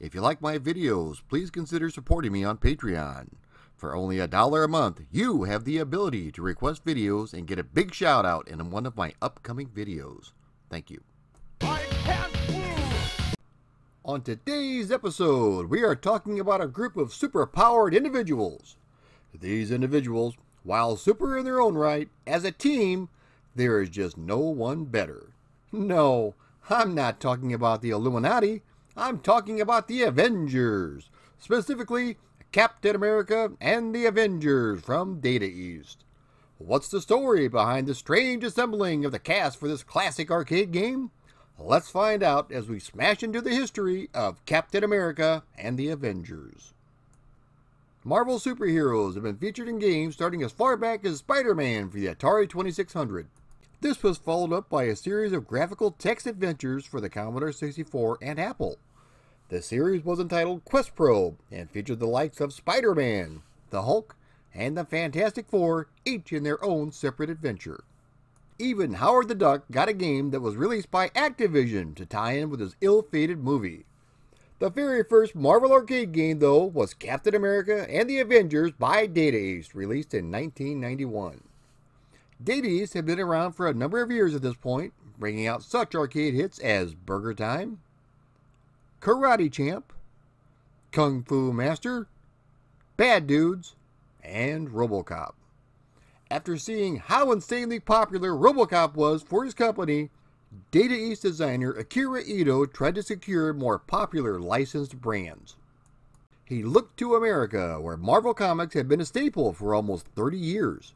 If you like my videos, please consider supporting me on Patreon. For only a dollar a month, you have the ability to request videos and get a big shout out in one of my upcoming videos. Thank you. On today's episode, we are talking about a group of superpowered individuals. These individuals, while super in their own right, as a team, there is just no one better. No, I'm not talking about the Illuminati. I'm talking about the Avengers, specifically Captain America and the Avengers from Data East. What's the story behind the strange assembling of the cast for this classic arcade game? Let's find out as we smash into the history of Captain America and the Avengers. Marvel superheroes have been featured in games starting as far back as Spider Man for the Atari 2600. This was followed up by a series of graphical text adventures for the Commodore 64 and Apple. The series was entitled Questprobe and featured the likes of Spider Man, the Hulk, and the Fantastic Four, each in their own separate adventure. Even Howard the Duck got a game that was released by Activision to tie in with his ill fated movie. The very first Marvel arcade game, though, was Captain America and the Avengers by Data East, released in 1991. Data East had been around for a number of years at this point, bringing out such arcade hits as BurgerTime, Karate Champ, Kung Fu Master, Bad Dudes, and Robocop. After seeing how insanely popular Robocop was for his company, Data East designer Akira Ito tried to secure more popular licensed brands. He looked to America, where Marvel Comics had been a staple for almost 30 years.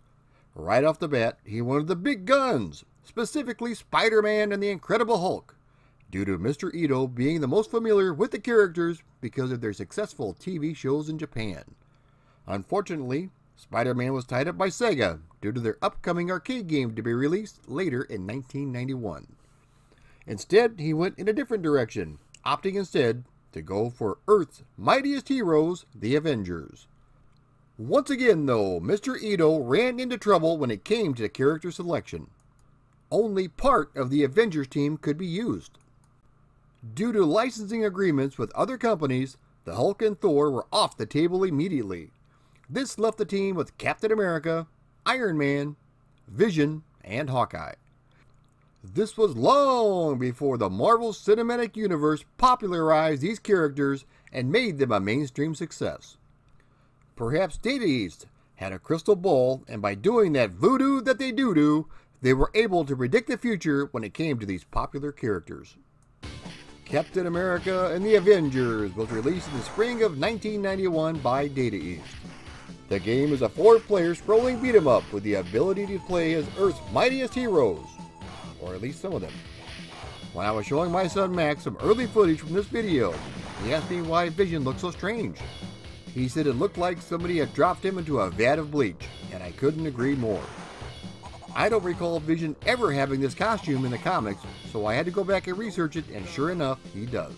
Right off the bat, he wanted the big guns, specifically Spider Man and the Incredible Hulk due to Mr. Ito being the most familiar with the characters because of their successful TV shows in Japan. Unfortunately, Spider Man was tied up by Sega due to their upcoming arcade game to be released later in 1991. Instead, he went in a different direction, opting instead to go for Earth's mightiest heroes, the Avengers. Once again, though, Mr. Ito ran into trouble when it came to character selection. Only part of the Avengers team could be used. Due to licensing agreements with other companies, the Hulk and Thor were off the table immediately. This left the team with Captain America, Iron Man, Vision, and Hawkeye. This was long before the Marvel Cinematic Universe popularized these characters and made them a mainstream success. Perhaps Data East had a crystal ball, and by doing that voodoo that they do do, they were able to predict the future when it came to these popular characters. Captain America and the Avengers was released in the spring of 1991 by Data East. The game is a four-player scrolling beat 'em up with the ability to play as Earth's mightiest heroes, or at least some of them. When I was showing my son Max some early footage from this video, he asked me why Vision looked so strange. He said it looked like somebody had dropped him into a vat of bleach, and I couldn't agree more. I don't recall Vision ever having this costume in the comics, so I had to go back and research it, and sure enough, he does.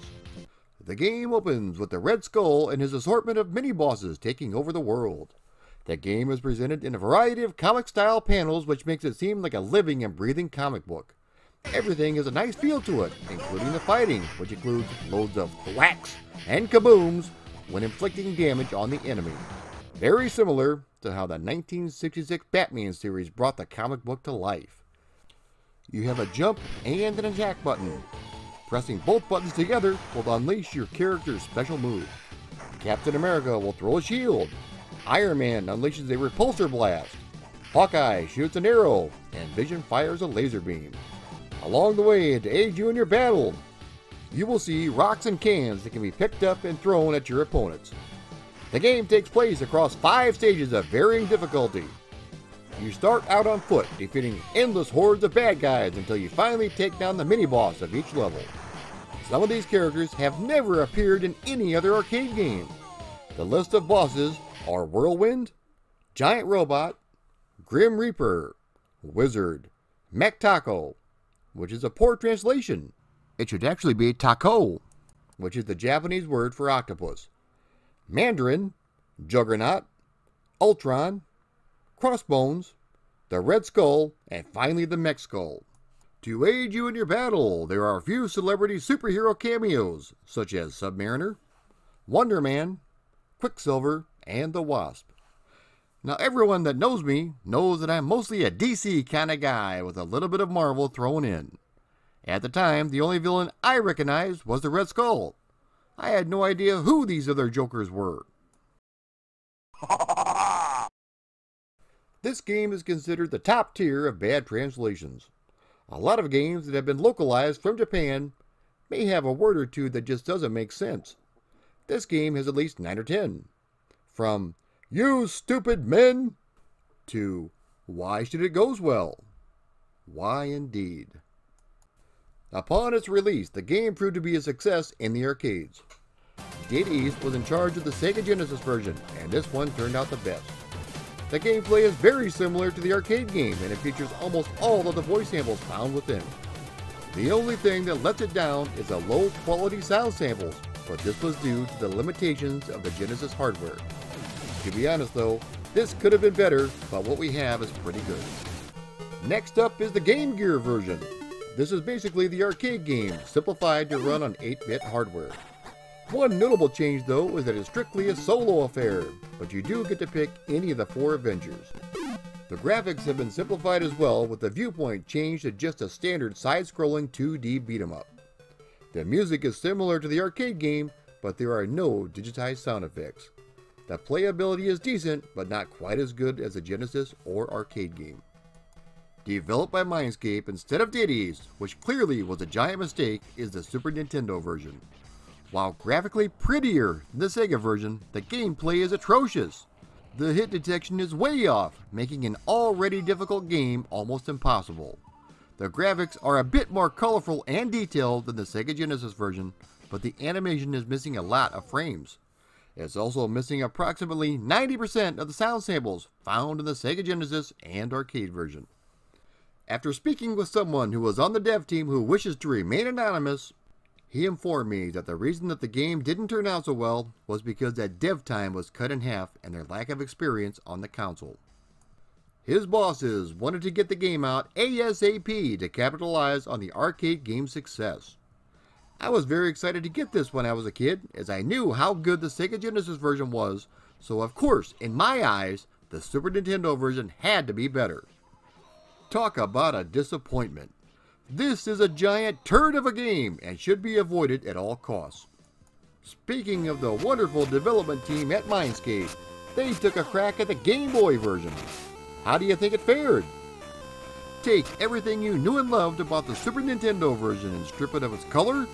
The game opens with the Red Skull and his assortment of mini bosses taking over the world. The game is presented in a variety of comic style panels, which makes it seem like a living and breathing comic book. Everything has a nice feel to it, including the fighting, which includes loads of whacks and kabooms when inflicting damage on the enemy. Very similar to how the 1966 Batman series brought the comic book to life. You have a jump and an attack button. Pressing both buttons together will unleash your character's special move. Captain America will throw a shield. Iron Man unleashes a repulsor blast. Hawkeye shoots an arrow, and Vision fires a laser beam. Along the way, to aid you in your battle, you will see rocks and cans that can be picked up and thrown at your opponents. The game takes place across five stages of varying difficulty. You start out on foot, defeating endless hordes of bad guys until you finally take down the mini-boss of each level. Some of these characters have never appeared in any other arcade game. The list of bosses are Whirlwind, Giant Robot, Grim Reaper, Wizard, Mech Taco, which is a poor translation. It should actually be Taco, which is the Japanese word for octopus. Mandarin, Juggernaut, Ultron, Crossbones, the Red Skull, and finally the Mech Skull. To aid you in your battle, there are a few celebrity superhero cameos, such as Submariner, Wonder Man, Quicksilver, and the Wasp. Now, everyone that knows me knows that I'm mostly a DC kind of guy with a little bit of Marvel thrown in. At the time, the only villain I recognized was the Red Skull. I had no idea who these other Jokers were. this game is considered the top tier of bad translations. A lot of games that have been localized from Japan may have a word or two that just doesn't make sense. This game has at least 9 or 10. From, you stupid men, to, why should it goes well? Why indeed. Upon its release, the game proved to be a success in the arcades. Data East was in charge of the Sega Genesis version, and this one turned out the best. The gameplay is very similar to the arcade game, and it features almost all of the voice samples found within. The only thing that lets it down is the low quality sound samples, but this was due to the limitations of the Genesis hardware. To be honest though, this could have been better, but what we have is pretty good. Next up is the Game Gear version. This is basically the arcade game, simplified to run on 8-bit hardware. One notable change though is that it's strictly a solo affair, but you do get to pick any of the four Avengers. The graphics have been simplified as well with the viewpoint changed to just a standard side-scrolling 2D beat 'em up. The music is similar to the arcade game, but there are no digitized sound effects. The playability is decent, but not quite as good as the Genesis or arcade game. Developed by Mindscape instead of Data East's, which clearly was a giant mistake, is the Super Nintendo version. While graphically prettier than the Sega version, the gameplay is atrocious. The hit detection is way off, making an already difficult game almost impossible. The graphics are a bit more colorful and detailed than the Sega Genesis version, but the animation is missing a lot of frames. It's also missing approximately 90% of the sound samples found in the Sega Genesis and arcade version. After speaking with someone who was on the dev team who wishes to remain anonymous, he informed me that the reason that the game didn't turn out so well was because that dev time was cut in half and their lack of experience on the console. His bosses wanted to get the game out ASAP to capitalize on the arcade game's success. I was very excited to get this when I was a kid, as I knew how good the Sega Genesis version was, so of course, in my eyes, the Super Nintendo version had to be better. Talk about a disappointment. This is a giant turd of a game and should be avoided at all costs. Speaking of the wonderful development team at Mindscape, they took a crack at the Game Boy version. How do you think it fared? Take everything you knew and loved about the Super Nintendo version and strip it of its color,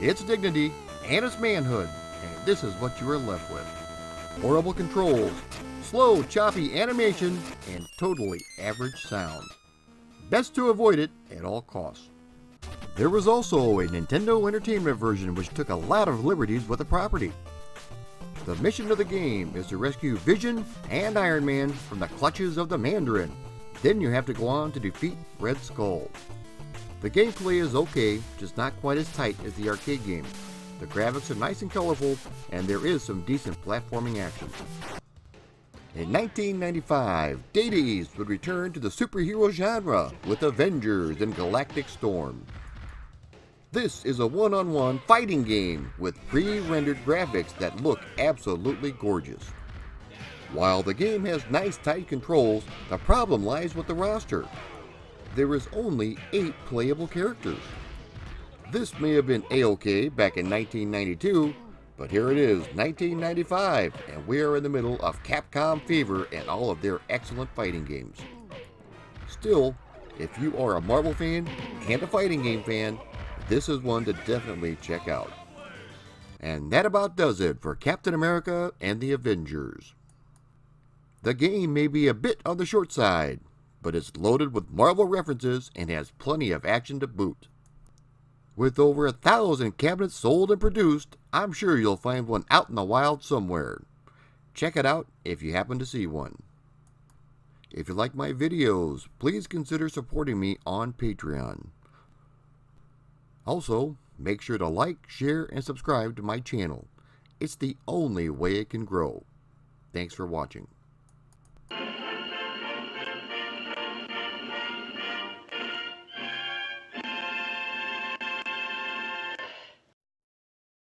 its dignity, and its manhood, and this is what you are left with. Horrible controls, slow, choppy animation, and totally average sound. Best to avoid it at all costs. There was also a Nintendo Entertainment version which took a lot of liberties with the property. The mission of the game is to rescue Vision and Iron Man from the clutches of the Mandarin. Then you have to go on to defeat Red Skull. The gameplay is okay, just not quite as tight as the arcade game. The graphics are nice and colorful, and there is some decent platforming action. In 1995, Data East would return to the superhero genre with Avengers in Galactic Storm. This is a one-on-one -on -one fighting game with pre-rendered graphics that look absolutely gorgeous. While the game has nice tight controls, the problem lies with the roster. There is only 8 playable characters. This may have been a-okay back in 1992, but here it is, 1995, and we are in the middle of Capcom fever and all of their excellent fighting games. Still, if you are a Marvel fan and a fighting game fan, this is one to definitely check out. And that about does it for Captain America and the Avengers. The game may be a bit on the short side, but it's loaded with Marvel references and has plenty of action to boot. With over a thousand cabinets sold and produced, I'm sure you'll find one out in the wild somewhere. Check it out if you happen to see one. If you like my videos, please consider supporting me on Patreon. Also, make sure to like, share, and subscribe to my channel. It's the only way it can grow. Thanks for watching.